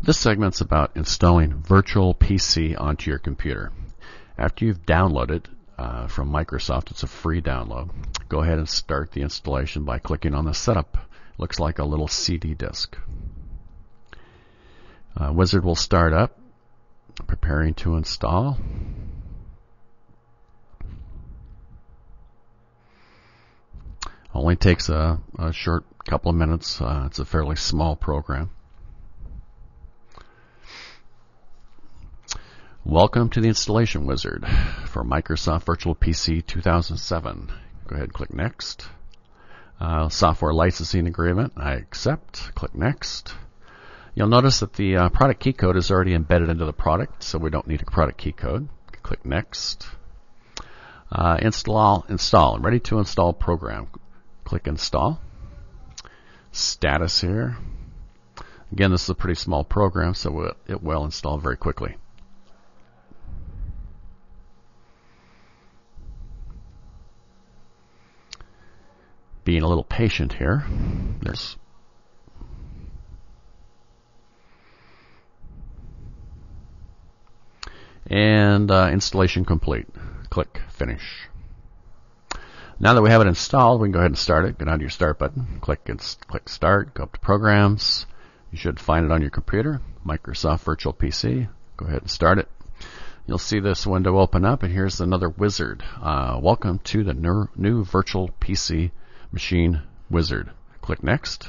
This segment's about installing Virtual PC onto your computer. After you've downloaded uh, from Microsoft, it's a free download. Go ahead and start the installation by clicking on the setup. It Looks like a little CD disk. Uh, Wizard will start up, preparing to install. Only takes a, a short couple of minutes. Uh, it's a fairly small program. Welcome to the installation wizard for Microsoft Virtual PC 2007. Go ahead and click Next. Uh, software licensing agreement. I accept. Click Next. You'll notice that the uh, product key code is already embedded into the product, so we don't need a product key code. Click Next. Uh, install. Install. Ready to install program. Click Install. Status here. Again, this is a pretty small program, so it will install very quickly. Being a little patient here. There's and uh, installation complete. Click Finish. Now that we have it installed, we can go ahead and start it. Go down to your Start button, click click Start, go up to Programs. You should find it on your computer, Microsoft Virtual PC. Go ahead and start it. You'll see this window open up, and here's another wizard. Uh, welcome to the new, new Virtual PC Machine Wizard. Click Next.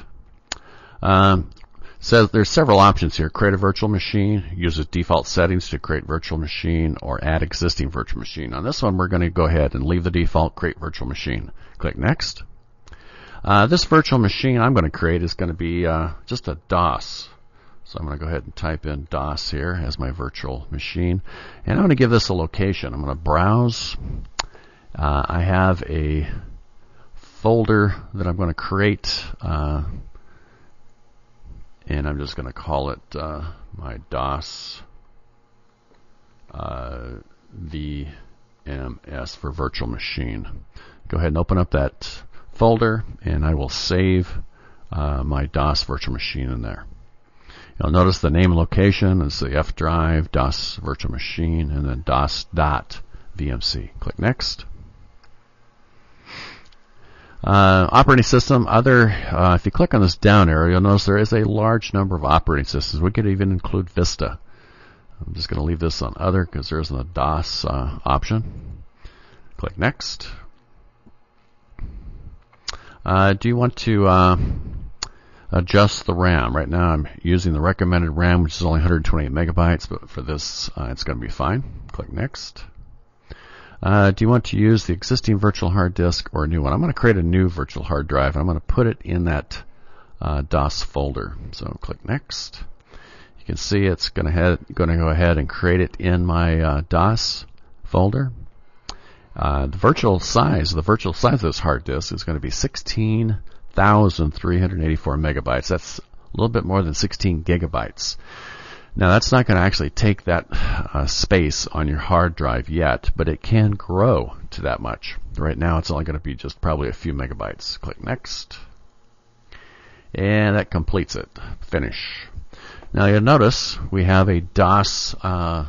Um, says there's several options here. Create a virtual machine, uses default settings to create virtual machine, or add existing virtual machine. On this one, we're going to go ahead and leave the default create virtual machine. Click next. Uh, this virtual machine I'm going to create is going to be uh, just a DOS. So I'm going to go ahead and type in DOS here as my virtual machine. And I'm going to give this a location. I'm going to browse. Uh, I have a folder that I'm going to create uh, and I'm just going to call it uh, my DOS uh, VMS for virtual machine. Go ahead and open up that folder, and I will save uh, my DOS virtual machine in there. You'll notice the name and location is the F drive, DOS virtual machine, and then DOS dot VMC. Click Next. Uh, operating system, other, uh, if you click on this down arrow, you'll notice there is a large number of operating systems. We could even include Vista. I'm just going to leave this on other because there isn't a DOS uh, option. Click next. Uh, do you want to uh, adjust the RAM? Right now I'm using the recommended RAM, which is only 128 megabytes, but for this uh, it's going to be fine. Click next. Uh, do you want to use the existing virtual hard disk or a new one? I'm going to create a new virtual hard drive. I'm going to put it in that uh, DOS folder. So click Next. You can see it's going to, going to go ahead and create it in my uh, DOS folder. Uh, the virtual size, the virtual size of this hard disk is going to be 16,384 megabytes. That's a little bit more than 16 gigabytes. Now that's not going to actually take that uh, space on your hard drive yet, but it can grow to that much. Right now it's only going to be just probably a few megabytes. Click next. And that completes it. Finish. Now you'll notice we have a DOS uh,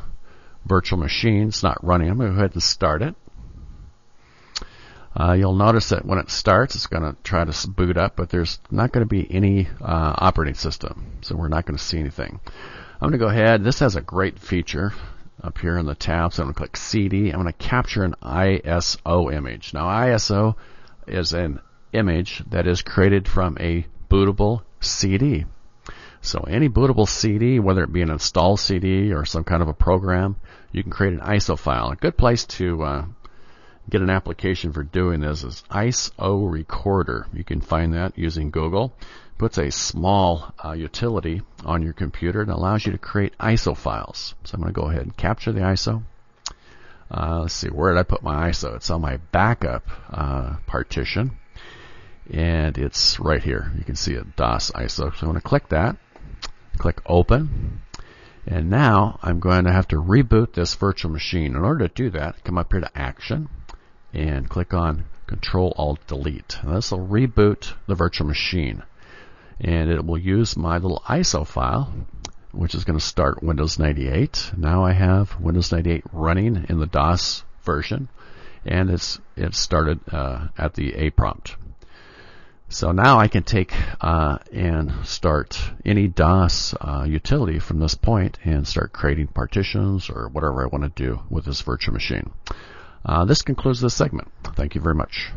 virtual machine. It's not running. I'm going to go ahead and start it. Uh, you'll notice that when it starts, it's going to try to boot up, but there's not going to be any uh, operating system, so we're not going to see anything. I'm going to go ahead. This has a great feature up here in the tab. So I'm going to click CD. I'm going to capture an ISO image. Now ISO is an image that is created from a bootable CD. So any bootable CD, whether it be an install CD or some kind of a program, you can create an ISO file. A good place to uh, get an application for doing this is ISO Recorder. You can find that using Google It puts a small uh, utility on your computer and allows you to create ISO files. So I'm going to go ahead and capture the ISO. Uh, let's see, where did I put my ISO? It's on my backup uh, partition, and it's right here. You can see it, DOS ISO. So I'm going to click that, click Open, and now I'm going to have to reboot this virtual machine. In order to do that, come up here to Action, and click on Control Alt Delete. this will reboot the virtual machine and it will use my little ISO file which is going to start Windows 98. Now I have Windows 98 running in the DOS version, and it's it started uh, at the A prompt. So now I can take uh, and start any DOS uh, utility from this point and start creating partitions or whatever I want to do with this virtual machine. Uh, this concludes this segment. Thank you very much.